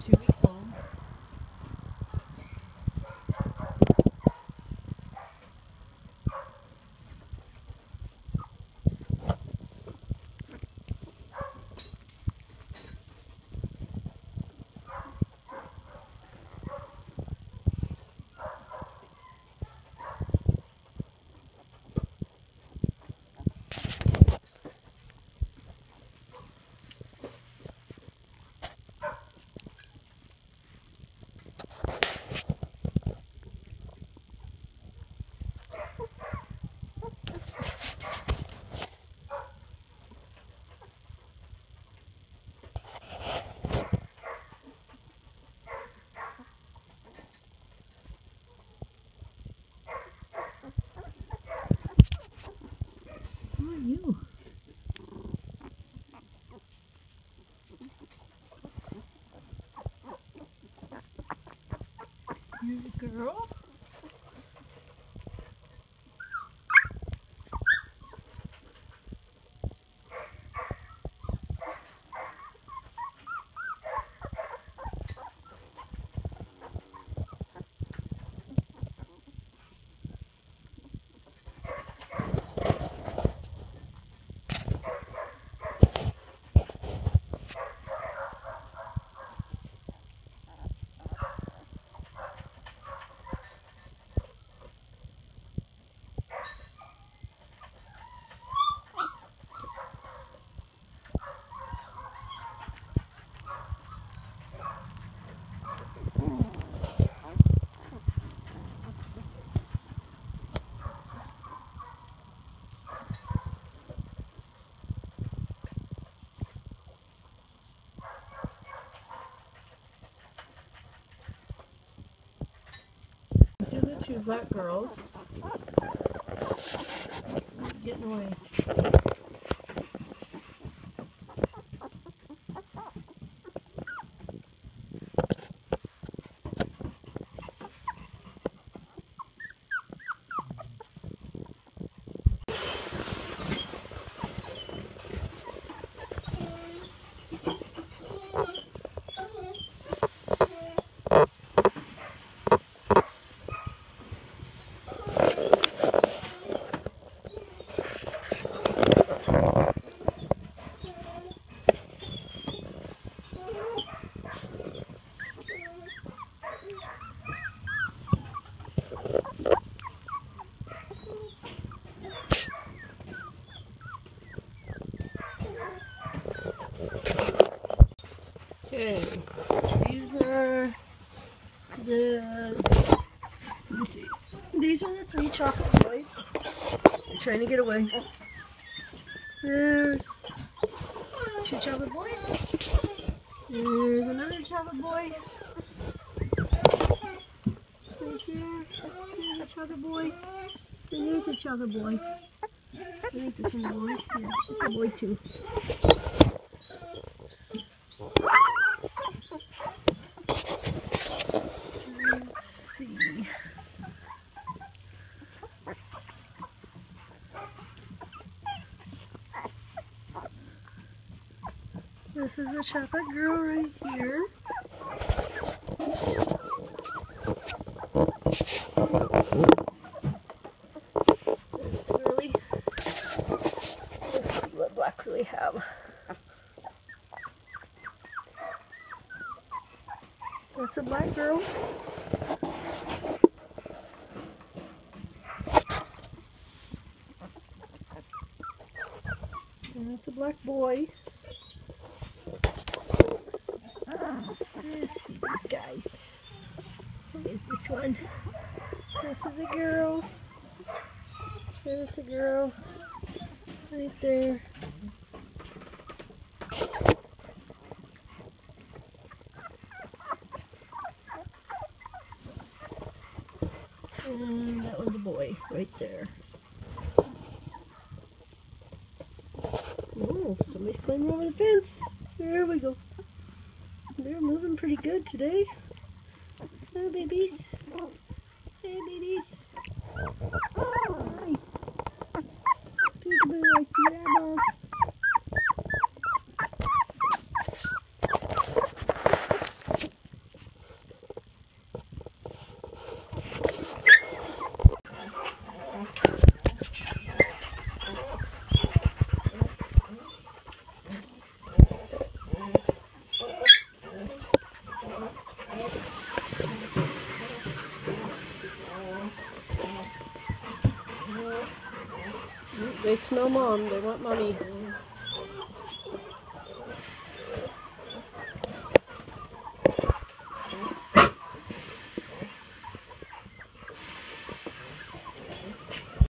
two weeks Girl? These are the two black girls. Getting away. Okay, these are the. Let me see. These are the three chocolate boys. They're trying to get away. There's two chocolate boys. There's another chocolate boy. Right here. There's a chocolate boy. There's a chocolate boy. I think this one's a boy. Yeah, boy too. Let's see. This is a chocolate girl right here. Let's see what blacks we have. That's a black girl. And that's a black boy. Let's see these guys. Who is this one? This is a girl. There's a girl. Right there. And that one's a boy right there. Oh, somebody's climbing over the fence. There we go. They're moving pretty good today. Hey, babies. Hey, babies. Hi. Peekaboo, I see eyeballs. They smell mom. They want mommy.